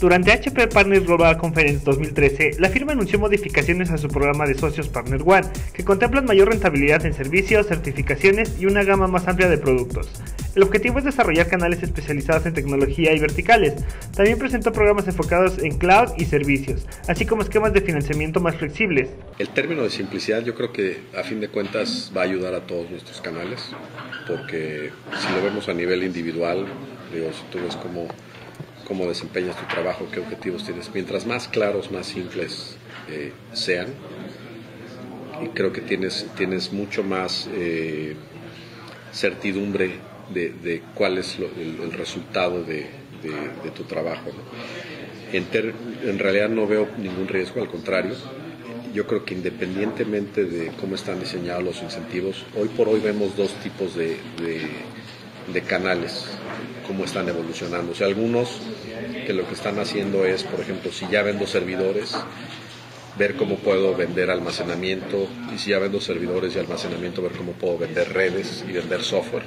Durante HP Partners Global Conference 2013, la firma anunció modificaciones a su programa de socios Partner One, que contemplan mayor rentabilidad en servicios, certificaciones y una gama más amplia de productos. El objetivo es desarrollar canales especializados en tecnología y verticales. También presentó programas enfocados en cloud y servicios, así como esquemas de financiamiento más flexibles. El término de simplicidad yo creo que a fin de cuentas va a ayudar a todos nuestros canales, porque si lo vemos a nivel individual, digo, si tú ves cómo cómo desempeñas tu trabajo, qué objetivos tienes. Mientras más claros, más simples eh, sean, y creo que tienes, tienes mucho más eh, certidumbre de, cuál es el, resultado de, tu trabajo. En, realidad no veo ningún riesgo, al contrario. Yo creo que independientemente de cómo están diseñados los incentivos, hoy por hoy vemos dos tipos de canales cómo están evolucionando. O sea, algunos que lo que están haciendo es, por ejemplo, si ya vendo servidores, ver cómo puedo vender almacenamiento y si ya vendo servidores y almacenamiento, ver cómo puedo vender redes y vender software.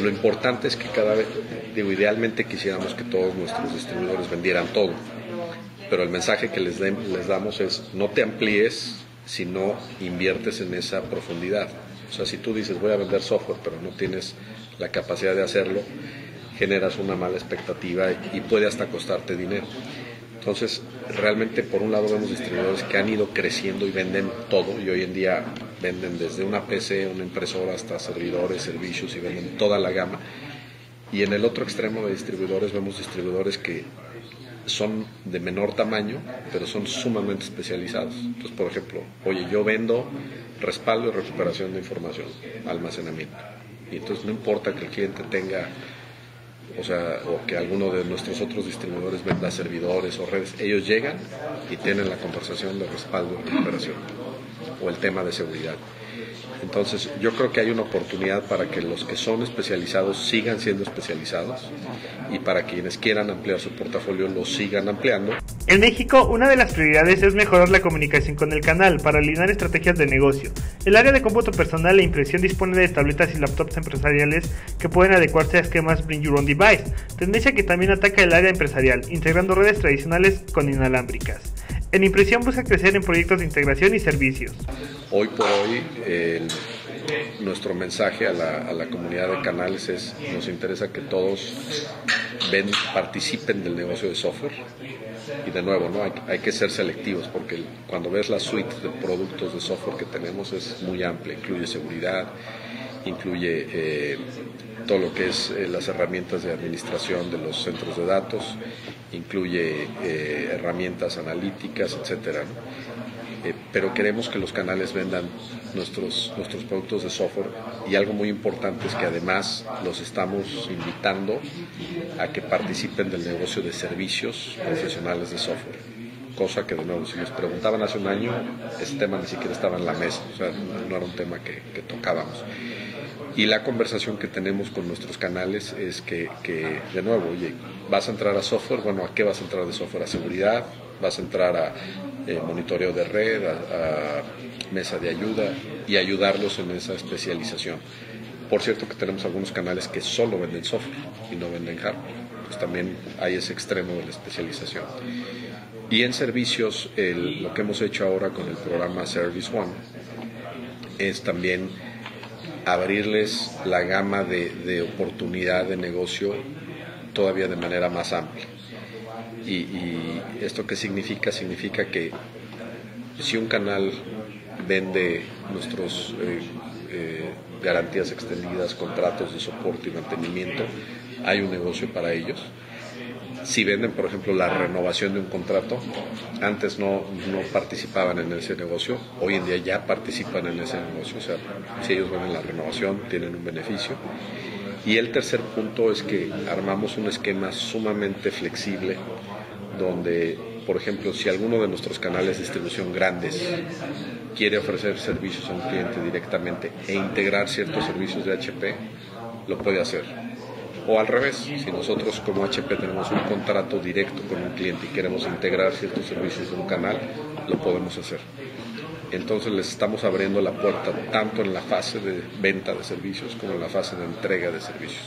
Lo importante es que cada vez, digo, idealmente quisiéramos que todos nuestros distribuidores vendieran todo, pero el mensaje que les, les damos es no te amplíes si no inviertes en esa profundidad. O sea, si tú dices voy a vender software, pero no tienes la capacidad de hacerlo, generas una mala expectativa y puede hasta costarte dinero. Entonces, realmente por un lado vemos distribuidores que han ido creciendo y venden todo y hoy en día venden desde una PC, una impresora hasta servidores, servicios y venden toda la gama. Y en el otro extremo de distribuidores vemos distribuidores que son de menor tamaño, pero son sumamente especializados. Entonces, por ejemplo, oye, yo vendo respaldo y recuperación de información, almacenamiento. Y entonces no importa que el cliente tenga o sea, o que alguno de nuestros otros distribuidores venda servidores o redes, ellos llegan y tienen la conversación de respaldo y recuperación o el tema de seguridad. Entonces, yo creo que hay una oportunidad para que los que son especializados sigan siendo especializados y para quienes quieran ampliar su portafolio lo sigan ampliando. En México, una de las prioridades es mejorar la comunicación con el canal para alinear estrategias de negocio. El área de cómputo personal e impresión dispone de tabletas y laptops empresariales que pueden adecuarse a esquemas Bring Your Own Device, tendencia que también ataca el área empresarial, integrando redes tradicionales con inalámbricas. En impresión busca crecer en proyectos de integración y servicios. Hoy por hoy, nuestro mensaje a la, comunidad de canales es, nos interesa que todos ven, participen del negocio de software. Y de nuevo, ¿no? hay, que ser selectivos porque cuando ves la suite de productos de software que tenemos es muy amplia, incluye seguridad, incluye eh, todo lo que es eh, las herramientas de administración de los centros de datos, incluye eh, herramientas analíticas, etcétera. Eh, pero queremos que los canales vendan nuestros, nuestros productos de software y algo muy importante es que además los estamos invitando a que participen del negocio de servicios profesionales de software. Cosa que, de nuevo, si nos preguntaban hace un año, ese tema ni siquiera estaba en la mesa, o sea, no era un tema que, que tocábamos. Y la conversación que tenemos con nuestros canales es que, de nuevo, vas a entrar a software, bueno, ¿a qué vas a entrar de software? A seguridad, vas a entrar a eh, monitoreo de red, a, mesa de ayuda y ayudarlos en esa especialización. Por cierto que tenemos algunos canales que solo venden software y no venden hardware. Pues también hay ese extremo de la especialización. Y en servicios, lo que hemos hecho ahora con el programa Service One es también abrirles la gama de, oportunidad de negocio todavía de manera más amplia. Y, esto qué significa? Significa que si un canal vende nuestros eh, eh, garantías extendidas, contratos de soporte y mantenimiento, hay un negocio para ellos si venden, por ejemplo, la renovación de un contrato, antes no, no, participaban en ese negocio, hoy en día ya participan en ese negocio, o sea, si ellos venden la renovación, tienen un beneficio. Y el tercer punto es que armamos un esquema sumamente flexible, donde, por ejemplo, si alguno de nuestros canales de distribución grandes quiere ofrecer servicios a un cliente directamente e integrar ciertos servicios de HP, lo puede hacer o al revés, si nosotros como HP tenemos un contrato directo con un cliente y queremos integrar ciertos servicios de un canal, lo podemos hacer. Entonces les estamos abriendo la puerta tanto en la fase de venta de servicios como en la fase de entrega de servicios.